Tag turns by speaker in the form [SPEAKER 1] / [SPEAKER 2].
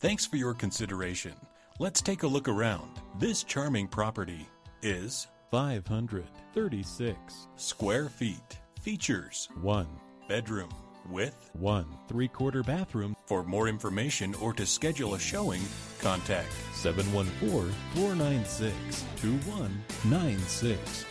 [SPEAKER 1] Thanks for your consideration. Let's take a look around. This charming property is
[SPEAKER 2] 536.
[SPEAKER 1] square feet. Features
[SPEAKER 2] 1.
[SPEAKER 1] bedroom with
[SPEAKER 2] 1 3 quarter bathroom.
[SPEAKER 1] For more information or to schedule a showing, contact
[SPEAKER 2] 714 496 2196.